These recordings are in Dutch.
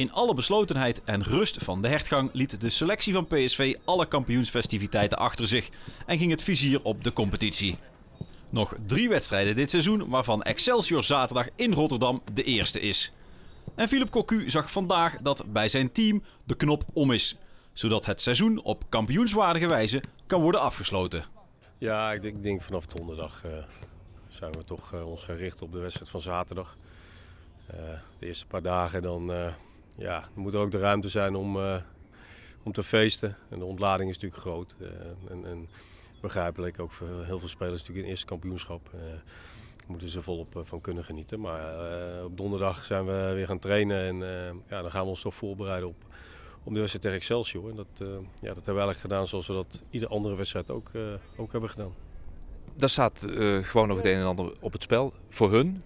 In alle beslotenheid en rust van de hertgang liet de selectie van PSV alle kampioensfestiviteiten achter zich en ging het vizier op de competitie. Nog drie wedstrijden dit seizoen, waarvan Excelsior zaterdag in Rotterdam de eerste is. En Philip Cocu zag vandaag dat bij zijn team de knop om is, zodat het seizoen op kampioenswaardige wijze kan worden afgesloten. Ja, ik denk, ik denk vanaf donderdag uh, zijn we toch uh, ons gericht op de wedstrijd van zaterdag. Uh, de eerste paar dagen dan ja, moet er ook de ruimte zijn om, om te feesten. En de ontlading is natuurlijk groot. En, en, begrijpelijk ook voor heel veel spelers natuurlijk in eerste kampioenschap moeten ze volop van kunnen genieten. Maar uh, op donderdag zijn we weer gaan trainen en uh, ja, dan gaan we ons toch voorbereiden op, op de wedstrijd tegen Excelsior. En dat, uh, ja, dat hebben we eigenlijk gedaan zoals we dat iedere andere wedstrijd ook, ook hebben gedaan. Daar staat gewoon nog het een en ander op het spel voor hun.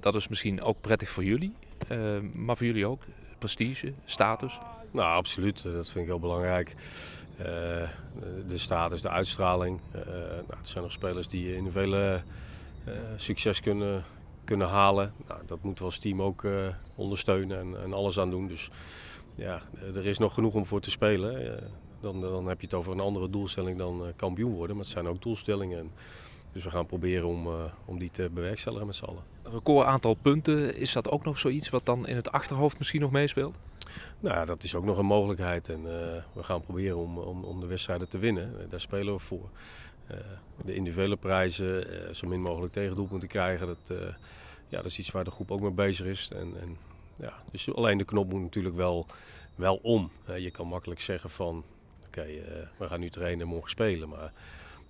Dat is misschien ook prettig voor jullie, maar voor jullie ook. Prestige, status. Nou, absoluut. Dat vind ik heel belangrijk. de status, de uitstraling. nou, er zijn nog spelers die in vele eh, succes kunnen, kunnen halen. Nou, dat moeten we als team ook eh, ondersteunen en, en, alles aan doen. Dus ja, er is nog genoeg om voor te spelen. Eh, dan, dan heb je het over een andere doelstelling dan kampioen worden. Maar het zijn ook doelstellingen. Dus we gaan proberen om, om die te bewerkstelligen met z'n allen. Een record aantal punten, is dat ook nog zoiets wat dan in het achterhoofd misschien nog meespeelt? Nou ja, dat is ook nog een mogelijkheid. En we gaan proberen om, om, om de wedstrijden te winnen. daar spelen we voor. Eh, de individuele prijzen eh, zo min mogelijk tegendoel moeten krijgen. Dat, eh, ja, dat is iets waar de groep ook mee bezig is. En, en ja, dus alleen de knop moet natuurlijk wel, wel om. je kan makkelijk zeggen van oké, we gaan nu trainen en morgen spelen. Maar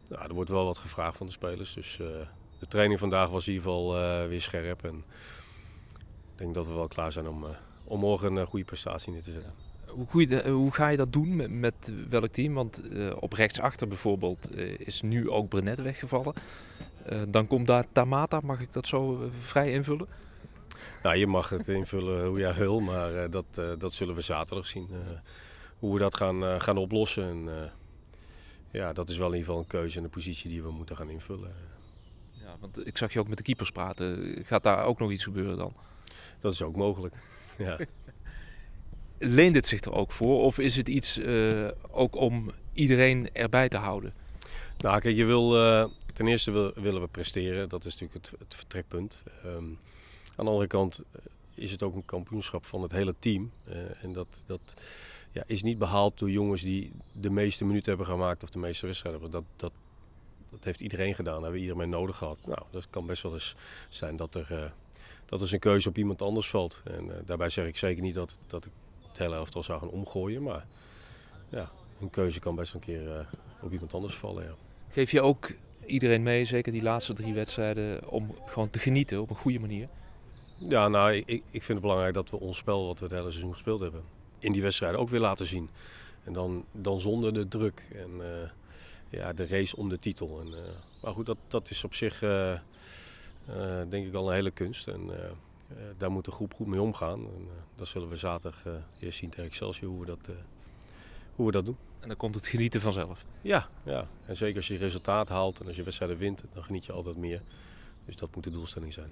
nou, er wordt wel wat gevraagd van de spelers. Dus de training vandaag was in ieder geval weer scherp. En ik denk dat we wel klaar zijn om, om morgen een goede prestatie neer te zetten. Hoe, hoe, ga je dat doen met, met welk team? Want op rechtsachter bijvoorbeeld is nu ook Brenet weggevallen. Dan komt daar Tamata, mag ik dat zo vrij invullen? Nou, je mag het invullen hoe jij wil, maar dat, dat zullen we zaterdag zien. hoe we dat gaan, gaan oplossen. En, ja, dat is wel in ieder geval een keuze en een positie die we moeten gaan invullen. Ja, want ik zag je ook met de keepers praten. Gaat daar ook nog iets gebeuren dan? Dat is ook mogelijk, ja. leent het zich er ook voor? Of is het iets uh, ook om iedereen erbij te houden? Nou, kijk, je wil, uh, ten eerste wil, willen we presteren. Dat is natuurlijk het, het vertrekpunt. Um, aan de andere kant eh, is het ook een kampioenschap van het hele team. Uh, en dat, dat ja, is niet behaald door jongens die de meeste minuten hebben gemaakt of de meeste wedstrijden hebben. Dat, dat, dat heeft iedereen gedaan. Hebben we iedereen nodig gehad. Nou, dat kan best wel eens zijn dat er, dat er een keuze op iemand anders valt. En daarbij zeg ik zeker niet dat, dat ik het hele elftal zou gaan omgooien. Maar ja, een keuze kan best een keer op iemand anders vallen. Ja. Geef je ook iedereen mee, zeker die laatste drie wedstrijden, om gewoon te genieten op een goede manier? Ja, nou, ik, ik vind het belangrijk dat we ons spel wat we het hele seizoen gespeeld hebben, in die wedstrijden ook weer laten zien. En dan, dan zonder de druk en uh, ja, de race om de titel. En, uh, maar goed, dat, dat is op zich denk ik al een hele kunst. En, daar moet de groep goed mee omgaan. En, dat zullen we zaterdag eerst zien tegen Excelsior hoe we, dat, hoe we dat doen. En dan komt het genieten vanzelf? Ja, ja, en zeker als je resultaat haalt en als je wedstrijden wint, dan geniet je altijd meer. Dus dat moet de doelstelling zijn.